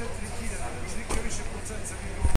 Чуть-чуть.